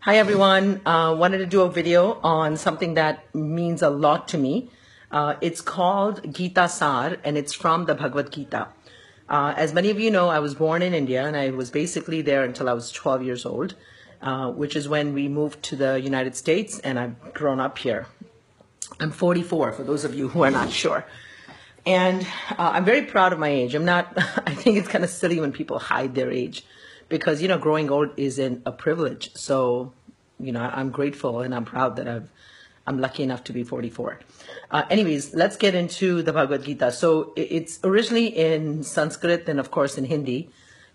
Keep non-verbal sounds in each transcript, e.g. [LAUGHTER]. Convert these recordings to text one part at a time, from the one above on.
Hi everyone. Uh, wanted to do a video on something that means a lot to me. Uh, it's called Gita Sar and it's from the Bhagavad Gita. Uh, as many of you know, I was born in India and I was basically there until I was 12 years old, uh, which is when we moved to the United States and I've grown up here. I'm 44 for those of you who are not sure. And uh, I'm very proud of my age. I'm not, [LAUGHS] I think it's kind of silly when people hide their age because you know growing old isn't a privilege. So you know I'm grateful and I'm proud that I've I'm lucky enough to be 44. Uh, anyways, let's get into the Bhagavad Gita. So it's originally in Sanskrit and of course in Hindi.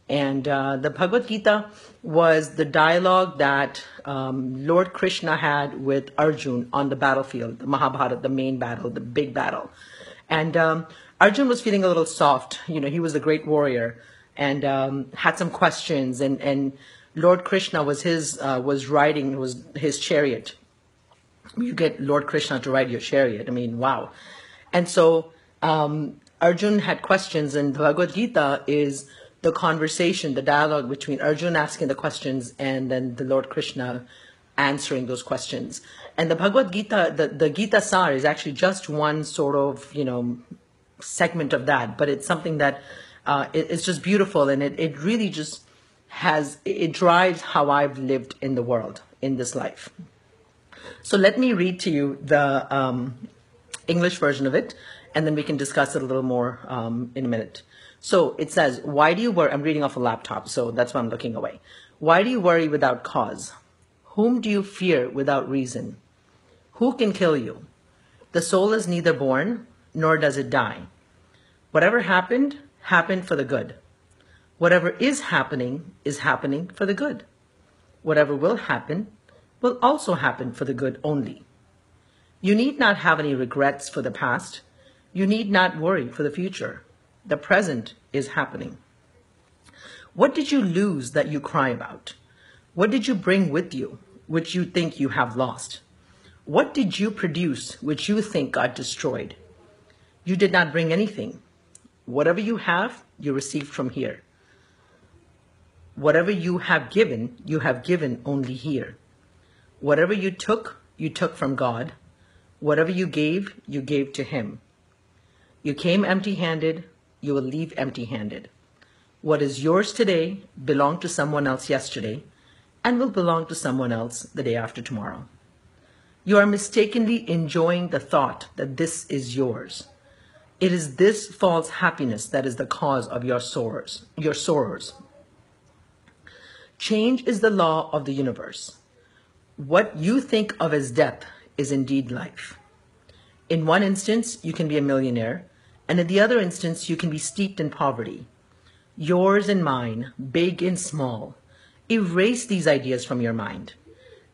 And uh, the Bhagavad Gita was the dialogue that um, Lord Krishna had with Arjun on the battlefield, the Mahabharata, the main battle, the big battle. And um, Arjun was feeling a little soft. You know, he was a great warrior and um, had some questions. And, and Lord Krishna was his uh, was riding was his chariot. You get Lord Krishna to ride your chariot. I mean, wow. And so um, Arjun had questions, and Bhagavad Gita is the conversation, the dialogue between Arjun asking the questions and then the Lord Krishna answering those questions. And the Bhagavad Gita, the, the Gita Sar is actually just one sort of, you know, segment of that, but it's something that uh, it, it's just beautiful and it, it really just has, it drives how I've lived in the world, in this life. So let me read to you the um, English version of it, and then we can discuss it a little more um, in a minute. So it says, why do you worry? I'm reading off a laptop, so that's why I'm looking away. Why do you worry without cause? Whom do you fear without reason? Who can kill you? The soul is neither born, nor does it die. Whatever happened, happened for the good. Whatever is happening is happening for the good. Whatever will happen will also happen for the good only. You need not have any regrets for the past. You need not worry for the future. The present is happening. What did you lose that you cry about? What did you bring with you which you think you have lost? What did you produce which you think got destroyed? You did not bring anything. Whatever you have, you received from here. Whatever you have given, you have given only here. Whatever you took, you took from God. Whatever you gave, you gave to Him. You came empty handed, you will leave empty handed. What is yours today belonged to someone else yesterday and will belong to someone else the day after tomorrow. You are mistakenly enjoying the thought that this is yours. It is this false happiness that is the cause of your sorrows, your sorrows. Change is the law of the universe. What you think of as death is indeed life. In one instance, you can be a millionaire, and in the other instance, you can be steeped in poverty. Yours and mine, big and small. Erase these ideas from your mind.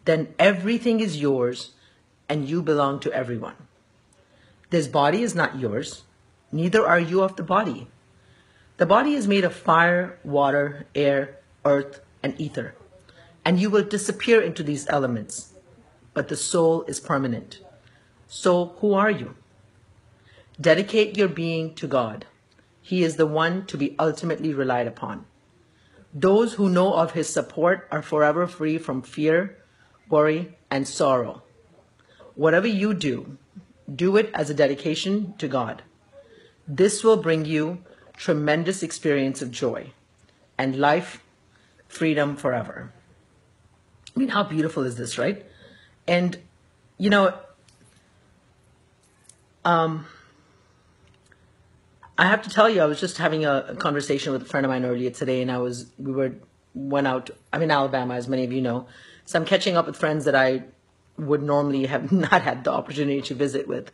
Then everything is yours, and you belong to everyone. This body is not yours neither are you of the body. The body is made of fire, water, air, earth, and ether, and you will disappear into these elements, but the soul is permanent. So, who are you? Dedicate your being to God. He is the one to be ultimately relied upon. Those who know of His support are forever free from fear, worry, and sorrow. Whatever you do, do it as a dedication to God. This will bring you tremendous experience of joy and life, freedom forever. I mean, how beautiful is this, right? And, you know, um, I have to tell you, I was just having a, conversation with a friend of mine earlier today, and I was, we were, went out, I'm in Alabama, as many of you know. So I'm catching up with friends that I would normally have [LAUGHS] not had the opportunity to visit with.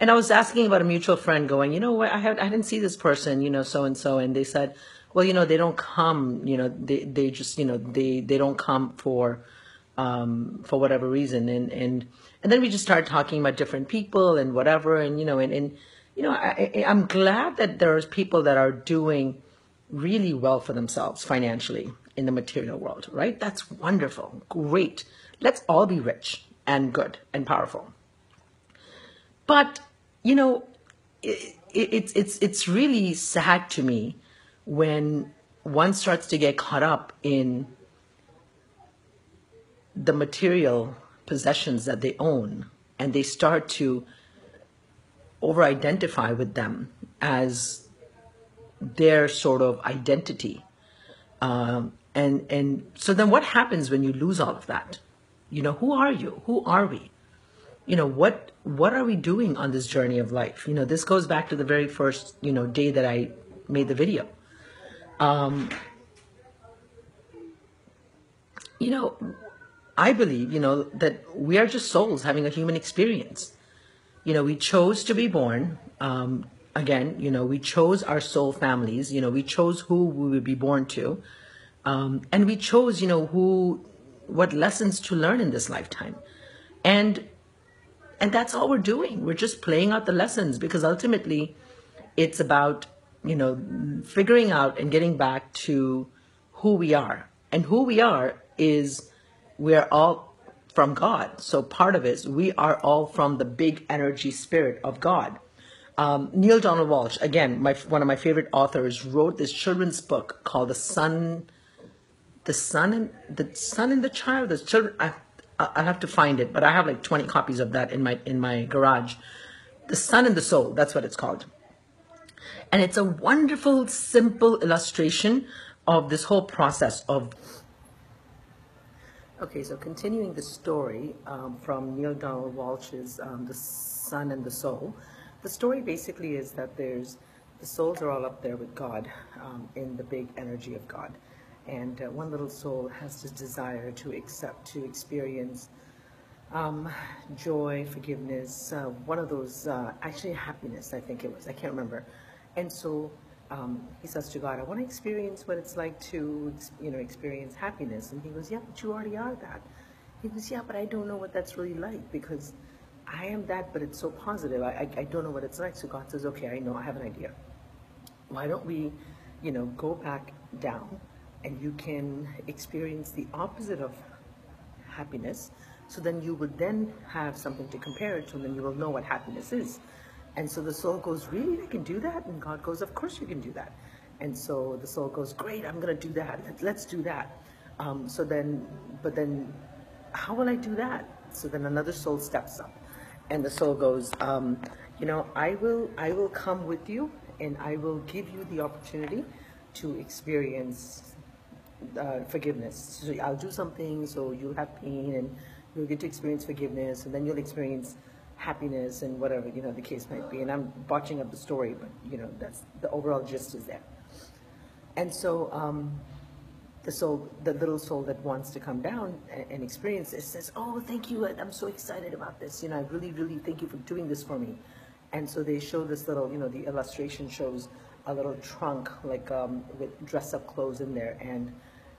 And I was asking about a mutual friend going, you know, what, I, had, I didn't see this person, you know, so and so. And they said, well, you know, they don't come, you know, they, they just, you know, they, they don't come for, um, for whatever reason. And, and, and then we just started talking about different people and whatever. And, you know, and, and you know, I, I'm glad that there's people that are doing really well for themselves financially in the material world, right? That's wonderful. Great. Let's all be rich and good and powerful. But you know, it, it, it's it's really sad to me when one starts to get caught up in the material possessions that they own and they start to over identify with them as their sort of identity. Um, and, and so then what happens when you lose all of that? You know, who are you? Who are we? You know, what, what are we doing on this journey of life? You know, this goes back to the very first, you know, day that I made the video. Um, you know, I believe, you know, that we are just souls having a human experience. You know, we chose to be born. Um, again, you know, we chose our soul families. You know, we chose who we would be born to. Um, and we chose, you know, who, what lessons to learn in this lifetime. And, and that's all we're doing. We're just playing out the lessons because ultimately it's about, you know, figuring out and getting back to who we are. And who we are is we're all from God. So part of it is we are all from the big energy spirit of God. Um, Neale Donald Walsch, again, my, one of my favorite authors, wrote this children's book called "The Sun, the Sun and the Sun and the Child." The children, I, I'll have to find it, but I have like twenty copies of that in my in my garage. The Sun and the Soul, that's what it's called, and it's a wonderful, simple illustration of this whole process of Okay, so continuing the story um, from Neale Donald Walsch's um, The Sun and the Soul, the story basically is that there's, the souls are all up there with God um, in the big energy of God. And uh, one little soul has this desire to accept, to experience um, joy, forgiveness, uh, one of those, uh, actually happiness, I think it was, I can't remember. And so um, he says to God, I want to experience what it's like to, you know, experience happiness. And he goes, yeah, but you already are that. He goes, yeah, but I don't know what that's really like because I am that, but it's so positive. I, I, I don't know what it's like. So God says, okay, I know, I have an idea. Why don't we, you know, go back down and you can experience the opposite of happiness. So then you would then have something to compare it to and then you will know what happiness is. And so the soul goes, really, I can do that? And God goes, of course you can do that. And so the soul goes, great, I'm going to do that. Let's do that. Um, so then, but then, how will I do that? So then another soul steps up, and the soul goes, um, you know, I will, I will come with you, and I will give you the opportunity to experience uh, forgiveness. So I'll do something, so you'll have pain, and you'll get to experience forgiveness, and then you'll experience happiness and whatever, you know, the case might be. And I'm botching up the story, but, you know, that's the overall gist is there. And so um, the soul, the little soul that wants to come down and, and experience this says, oh, thank you, I'm so excited about this. You know, I really, really thank you for doing this for me. And so they show this little, you know, the illustration shows a little trunk, like um, with dress-up clothes in there. And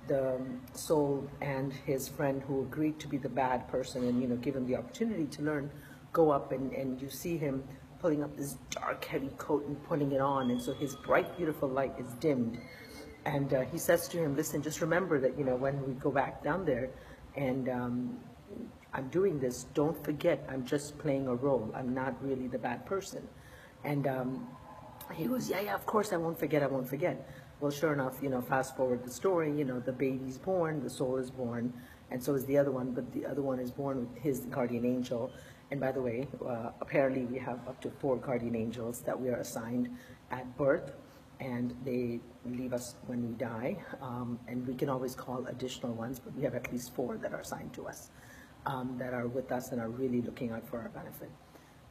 the um, soul and his friend who agreed to be the bad person and, you know, give him the opportunity to learn go up and, and you see him pulling up this dark, heavy coat and putting it on. And so his bright, beautiful light is dimmed. And uh, he says to him, listen, just remember that, you know, when we go back down there and um, I'm doing this, don't forget I'm just playing a role. I'm not really the bad person. And um, he goes, yeah, yeah, of course I won't forget, I won't forget. Well, sure enough, you know, fast forward the story, you know, the baby's born, the soul is born, and so is the other one, but the other one is born with his guardian angel. And by the way, uh, apparently we have up to four guardian angels that we are assigned at birth, and they leave us when we die. Um, and we can always call additional ones, but we have at least four that are assigned to us um, that are with us and are really looking out for our benefit.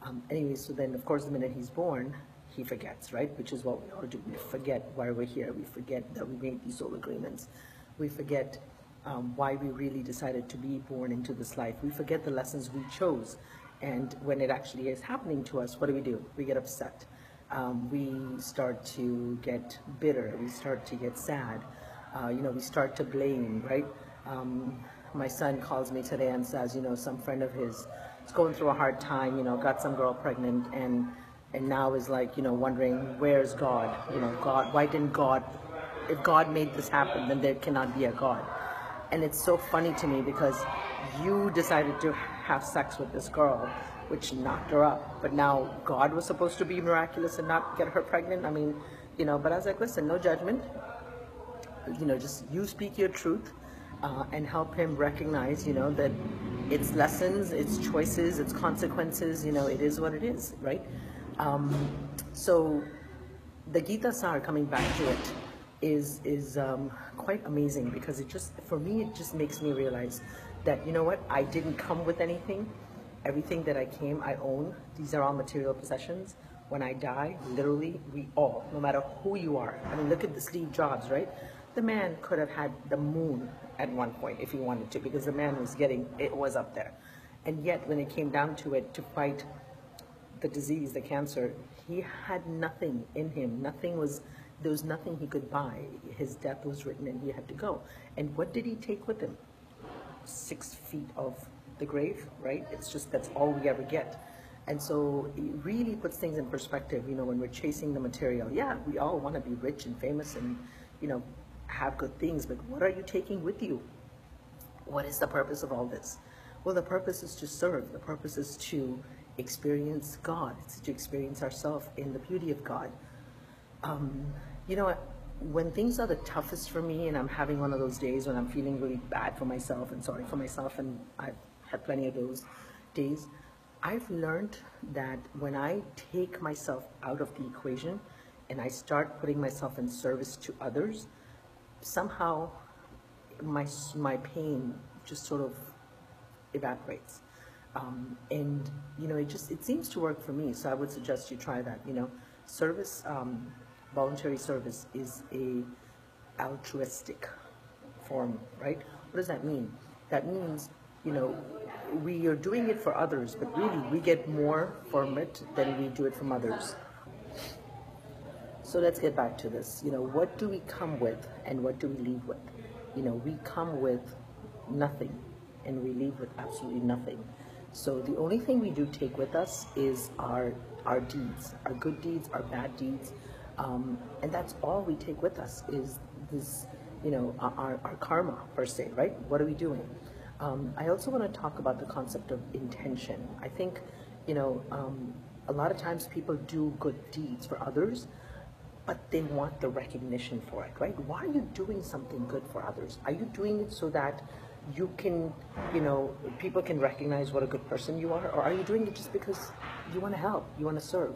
Um, anyway, so then, of course, the minute he's born, he forgets, right? Which is what we all do. We forget why we're here. We forget that we made these soul agreements. We forget um, why we really decided to be born into this life. We forget the lessons we chose and when it actually is happening to us, what do we do? We get upset. Um, we start to get bitter. We start to get sad. Uh, you know, we start to blame, right? Um, my son calls me today and says, you know, some friend of his is going through a hard time, you know, got some girl pregnant and and now is like, you know, wondering, where's God? You know, God, why didn't God, if God made this happen, then there cannot be a God. And it's so funny to me because you decided to have sex with this girl, which knocked her up. But now God was supposed to be miraculous and not get her pregnant. I mean, you know, but I was like, listen, no judgment. You know, just you speak your truth uh, and help him recognize, you know, that it's lessons, it's choices, it's consequences, you know, it is what it is, right? Um, so the Gita Sar, coming back to it, is is um, quite amazing because it just, for me, it just makes me realize that, you know what, I didn't come with anything. Everything that I came, I own. These are all material possessions. When I die, literally, we all, no matter who you are. I mean, look at the Steve Jobs, right? The man could have had the moon at one point if he wanted to, because the man was getting, it was up there. And yet, when it came down to it, to fight the disease, the cancer, he had nothing in him. Nothing was, there was nothing he could buy. His death was written and he had to go. And what did he take with him? Six feet of the grave, right? It's just, that's all we ever get. And so it really puts things in perspective, you know, when we're chasing the material. Yeah, we all want to be rich and famous and, you know, have good things, but what are you taking with you? What is the purpose of all this? Well, the purpose is to serve. The purpose is to experience God. To experience ourselves in the beauty of God. Um, you know, when things are the toughest for me and I'm having one of those days when I'm feeling really bad for myself and sorry for myself, and I've had plenty of those days, I've learned that when I take myself out of the equation and I start putting myself in service to others, somehow my, my pain just sort of evaporates. Um, and, you know, it just, it seems to work for me. So I would suggest you try that, you know, service, um, voluntary service is a altruistic form, right? What does that mean? That means, you know, we are doing it for others, but really we get more from it than we do it from others. So let's get back to this. You know, what do we come with and what do we leave with? You know, we come with nothing and we leave with absolutely nothing. So the only thing we do take with us is our our deeds, our good deeds, our bad deeds, um, and that's all we take with us is this, you know, our, our karma per se, right? What are we doing? Um, I also want to talk about the concept of intention. I think, you know, um, a lot of times people do good deeds for others, but they want the recognition for it, right? Why are you doing something good for others? Are you doing it so that you can, you know, people can recognize what a good person you are, or are you doing it just because you want to help, you want to serve?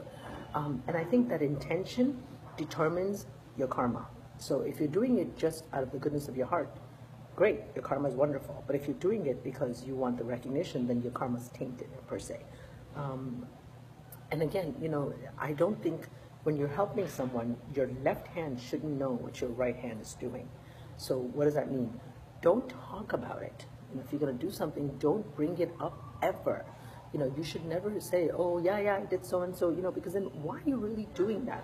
Um, and I think that intention determines your karma. So if you're doing it just out of the goodness of your heart, great, your karma is wonderful. But if you're doing it because you want the recognition, then your karma is tainted per se. Um, and again, you know, I don't think when you're helping someone, your left hand shouldn't know what your right hand is doing. So what does that mean? Don't talk about it. And if you're going to do something, don't bring it up ever. You know, you should never say, oh, yeah, yeah, I did so and so, you know, because then why are you really doing that?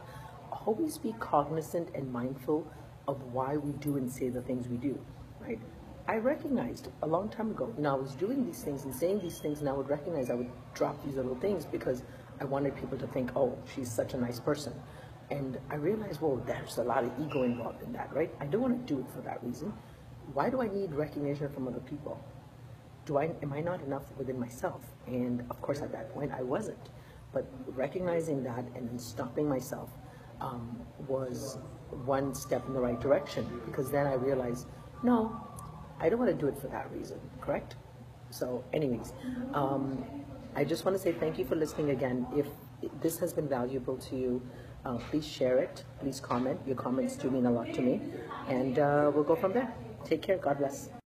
Always be cognizant and mindful of why we do and say the things we do, right? I recognized a long time ago, you know, I was doing these things and saying these things, and I would recognize I would drop these little things because I wanted people to think, oh, she's such a nice person. And I realized, well, there's a lot of ego involved in that, right? I don't want to do it for that reason. Why do I need recognition from other people? Do I, am I not enough within myself? And of course, at that point, I wasn't. But recognizing that and then stopping myself um, was one step in the right direction because then I realized, no, I don't want to do it for that reason, correct? So, anyways, um, I just want to say thank you for listening again. If this has been valuable to you, uh, please share it. Please comment. Your comments do mean a lot to me. And uh, we'll go from there. Take care. God bless.